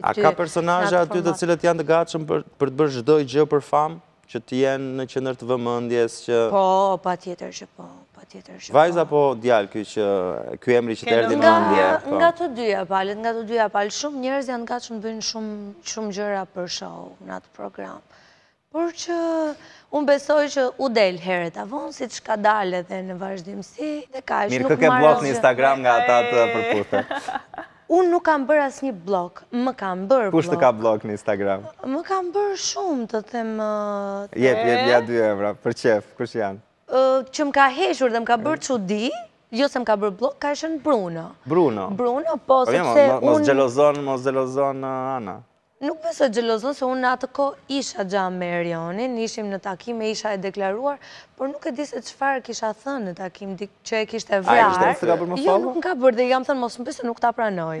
A ka personazhe aty të cilët janë të gatshëm për të bërë çdo gjë për famë, që të jenë në qendër të vëmendjes që Po, patjetër që po, patjetër që po. Vajza apo djalë ky që ky emri që të erdhi në mendje? Nga të dyja palët, nga të dyja palët, shumë njerëz janë të gatshëm të bëjnë shumë gjëra për show në atë program. Por që unë besoj që u del herët a vonë, siç ka dalë edhe në vazhdimësi, dhe kaq është, nuk marr asgjë. Mirë, kë ke bllok në Instagram nga ata të Përputhen? Unë nuk kam bërë asnjë bllok, më kanë bërë bllok. Kush të ka bllok në Instagram? Më kanë bërë shumë, të them... Jep, jep, ja dy emra, për qejf, kush janë? Që më ka hequr dhe më ka bërë që di, jo se më ka bërë bllok, ka qenë Bruno. Bruno? Bruno, po, po sepse unë... Mos xhelozon, mos xhelozon, Ana. Nuk besoj xhelozon se unë në atë kohë isha me Erjonin, ishim në takime, isha e deklaruar, por nuk e di se çfarë kisha thënë në takim, që e kishte vrarë. Jo, nuk më ka bërë dhe i kam thënë mos më bëj se nuk ta pranoj.